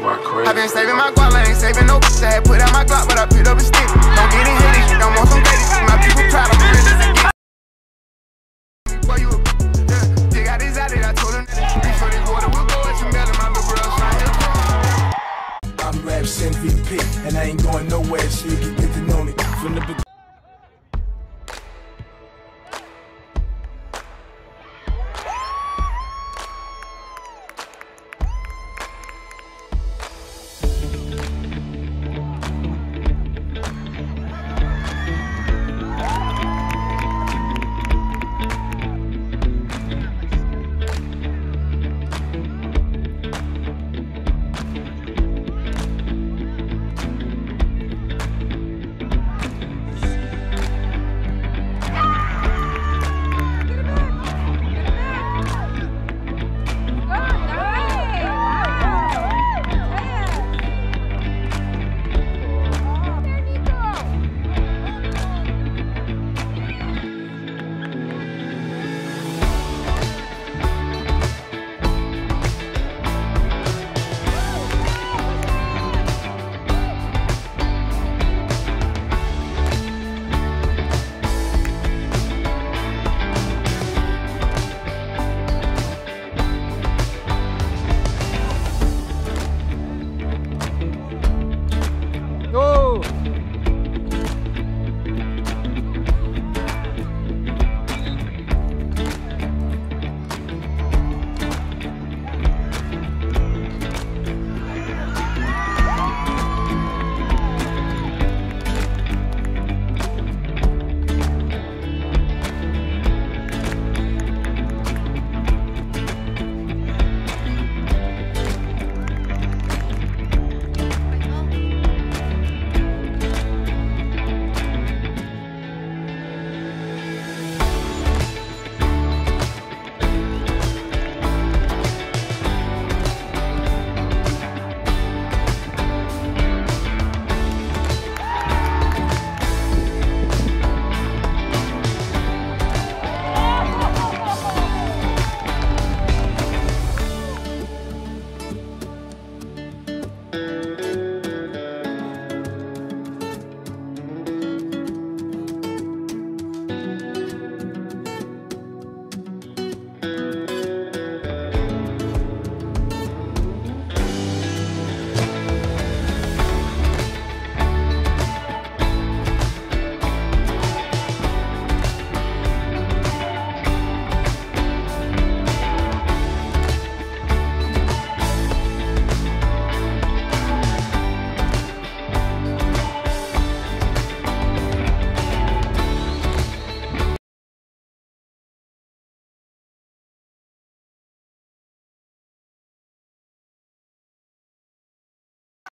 you are crazy. I've been saving my guap, I ain't saving no bitch. I had put out my Glock, but I picked up a stick. Don't get in hilly, don't want some babies. My people proud, I'm real you. They got this out it, I told him before they water, we'll go as your metal, my little bro's right here. I'm Raps MVP, and I ain't going nowhere, so you can